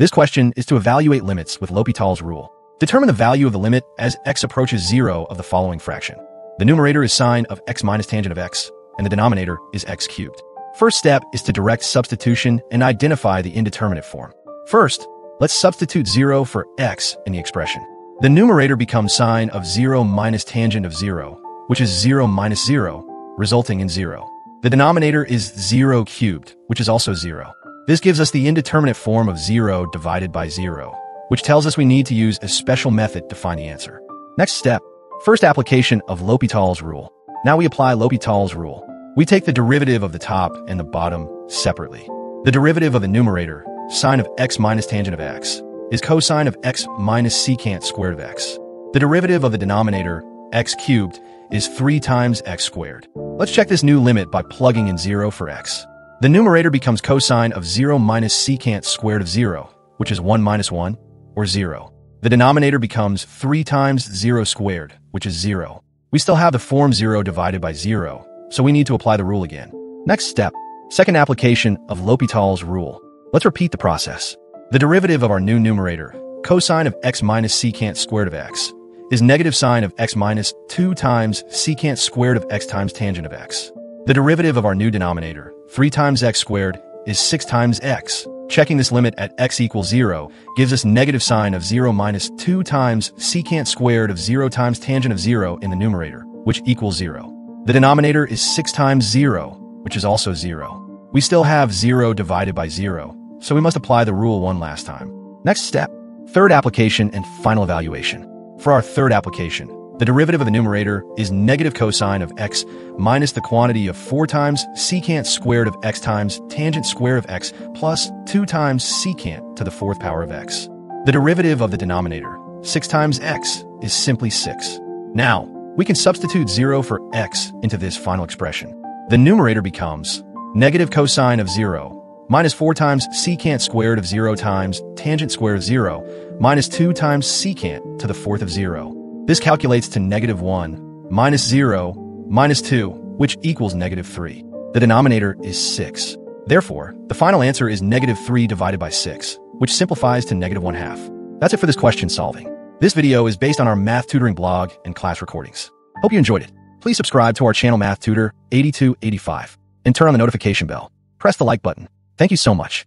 This question is to evaluate limits with L'Hopital's rule. Determine the value of the limit as x approaches 0 of the following fraction. The numerator is sine of x minus tangent of x, and the denominator is x cubed. First step is to direct substitution and identify the indeterminate form. First, let's substitute 0 for x in the expression. The numerator becomes sine of 0 minus tangent of 0, which is 0 minus 0, resulting in 0. The denominator is 0 cubed, which is also 0. This gives us the indeterminate form of 0 divided by 0, which tells us we need to use a special method to find the answer. Next step, first application of L'Hopital's rule. Now we apply L'Hopital's rule. We take the derivative of the top and the bottom separately. The derivative of the numerator, sine of x minus tangent of x, is cosine of x minus secant squared of x. The derivative of the denominator, x cubed, is 3 times x squared. Let's check this new limit by plugging in 0 for x. The numerator becomes cosine of 0 minus secant squared of 0, which is 1 minus 1, or 0. The denominator becomes 3 times 0 squared, which is 0. We still have the form 0 divided by 0, so we need to apply the rule again. Next step, second application of L'Hopital's rule. Let's repeat the process. The derivative of our new numerator, cosine of x minus secant squared of x, is negative sine of x minus 2 times secant squared of x times tangent of x. The derivative of our new denominator, 3 times x squared, is 6 times x. Checking this limit at x equals 0 gives us negative sine of 0 minus 2 times secant squared of 0 times tangent of 0 in the numerator, which equals 0. The denominator is 6 times 0, which is also 0. We still have 0 divided by 0, so we must apply the rule one last time. Next step, third application and final evaluation. For our third application, the derivative of the numerator is negative cosine of x minus the quantity of 4 times secant squared of x times tangent square of x plus 2 times secant to the fourth power of x. The derivative of the denominator, 6 times x, is simply 6. Now, we can substitute 0 for x into this final expression. The numerator becomes negative cosine of 0 minus 4 times secant squared of 0 times tangent square of 0 minus 2 times secant to the fourth of 0. This calculates to negative 1 minus 0 minus 2, which equals negative 3. The denominator is 6. Therefore, the final answer is negative 3 divided by 6, which simplifies to negative 1 half. That's it for this question solving. This video is based on our math tutoring blog and class recordings. Hope you enjoyed it. Please subscribe to our channel Math Tutor 8285 and turn on the notification bell. Press the like button. Thank you so much.